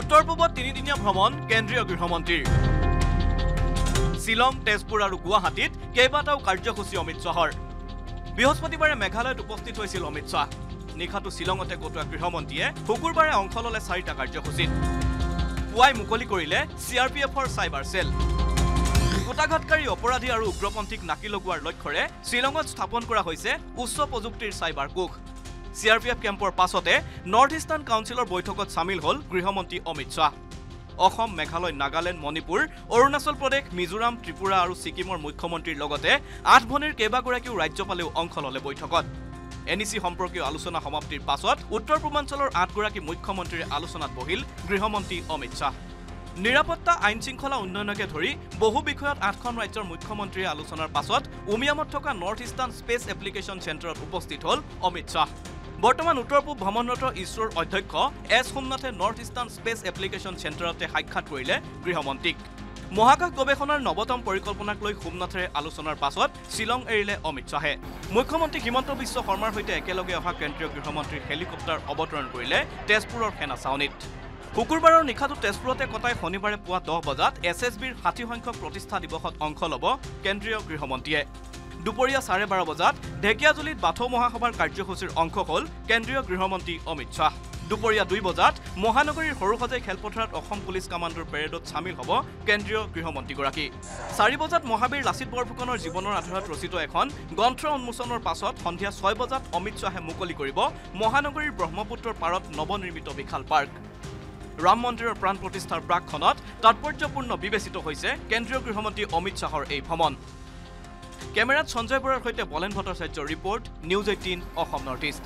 উত্তৰ পূবত তিনিদিনীয়া ভ্ৰমণ কেন্দ্ৰীয় গৃহমন্ত্ৰীৰ। শ্বিলং তেজপুৰ আৰু গুৱাহাটীত কেইবাটাও কাৰ্যসূচী অমিত শ্বাহৰ। বৃহস্পতিবাৰে মেঘালয়ত উপস্থিত হৈছিল অমিত শ্বাহ। নিশাটো শ্বিলঙতে কটোৱা গৃহমন্ত্ৰীয়ে শুকুৰবাৰে অংশ ল'লে চাৰিটা কাৰ্যসূচীত। পুৱাই মুকলি কৰিলে চি আৰ পি এফৰ চাইবাৰ চেল। গোটাঘাতকাৰী অপৰাধী আৰু উগ্ৰপন্থীক নাকি লগোৱাৰ লক্ষ্যৰে শ্বিলঙত স্থাপন কৰা হৈছে উচ্চ প্ৰযুক্তিৰ চাইবাৰ কোষ। চি আৰ পি এফ কেম্পৰ পাছতে নৰ্থ ইষ্টাৰ্ণ কাউন্সিলৰ বৈঠকত চামিল হ'ল গৃহমন্ত্ৰী অমিত শ্বাহ। অসম মেঘালয় নাগালেণ্ড মণিপুৰ অৰুণাচল প্ৰদেশ মিজোৰাম ত্ৰিপুৰা আৰু ছিকিমৰ মুখ্যমন্ত্ৰীৰ লগতে আঠ ভনীৰ কেইবাগৰাকীও ৰাজ্যপালেও অংশ ল'লে বৈঠকত। এন ই চি সম্পৰ্কীয় আলোচনা সমাপ্তিৰ পাছত উত্তৰ পূৰ্বাঞ্চলৰ আঠগৰাকী মুখ্যমন্ত্ৰীৰে আলোচনাত বহিল গৃহমন্ত্ৰী অমিত শ্বাহ। নিৰাপত্তা আইন শৃংখলা উন্নয়নকে ধৰি বহু বিষয়ত আঠখন ৰাজ্যৰ মুখ্যমন্ত্ৰীয়ে আলোচনাৰ পাছত উমিয়ামত থকা নৰ্থ ইষ্টাৰ্ণ স্পেচ এপ্লিকেশ্যন চেণ্টাৰত উপস্থিত হ'ল অমিত শ্বাহ। বৰ্তমান উত্তৰ পূব ভ্ৰমণৰত ইছৰোৰ অধ্যক্ষ এছ সোমনাথে নৰ্থ ইষ্টাৰ্ণ স্পেচ এপ্লিকেশ্যন চেণ্টাৰতে সাক্ষাৎ কৰিলে গৃহমন্ত্ৰীক। মহাকাশ গৱেষণাৰ নৱতম পৰিকল্পনাক লৈ সোমনাথেৰে আলোচনাৰ পাছত শ্বিলং এৰিলে অমিত শ্বাহে। মুখ্যমন্ত্ৰী হিমন্ত বিশ্ব শৰ্মাৰ সৈতে একেলগে অহা কেন্দ্ৰীয় গৃহমন্ত্ৰীৰ হেলিকপ্টাৰ অৱতৰণ কৰিলে তেজপুৰৰ সেনা ছাউনীত। শুকুৰবাৰৰ নিশাটো তেজপুৰতে কটাই শনিবাৰে পুৱা দহ বজাত এছ এছ বিৰ ষাঠি সংখ্যক প্ৰতিষ্ঠা দিৱসত অংশ ল'ব কেন্দ্ৰীয় গৃহমন্ত্ৰীয়ে। দুপৰীয়া চাৰে বাৰ বজাত ঢেকীয়াজুলিত বাথৌ মহাসভাৰ কাৰ্যসূচীৰ অংশ হ'ল কেন্দ্ৰীয় গৃহমন্ত্ৰী অমিত শ্বাহ। দুপৰীয়া দুই বজাত মহানগৰীৰ সৰুসজাই খেলপথাৰত অসম পুলিচ কামাণ্ডোৰ পেৰেডত চামিল হ'ব কেন্দ্ৰীয় গৃহমন্ত্ৰীগৰাকী। চাৰি বজাত মহাবীৰ লাচিত বৰফুকনৰ জীৱনৰ আধাৰত ৰচিত এখন গ্ৰন্থ উন্মোচনৰ পাছত সন্ধিয়া ছয় বজাত অমিত শ্বাহে মুকলি কৰিব মহানগৰীৰ ব্ৰহ্মপুত্ৰৰ পাৰত নৱনিৰ্মিত বিশাল পাৰ্ক। ৰাম মন্দিৰৰ প্ৰাণ প্ৰতিষ্ঠাৰ প্ৰাকখনত তাৎপৰ্যপূৰ্ণ বিবেচিত হৈছে কেন্দ্ৰীয় গৃহমন্ত্ৰী অমিত শ্বাহৰ এই ভ্ৰমণ। কেমেৰাত সঞ্জয় বৰাৰ সৈতে বলেন ভট্টাচাৰ্যৰ report News eighteen Assam North East.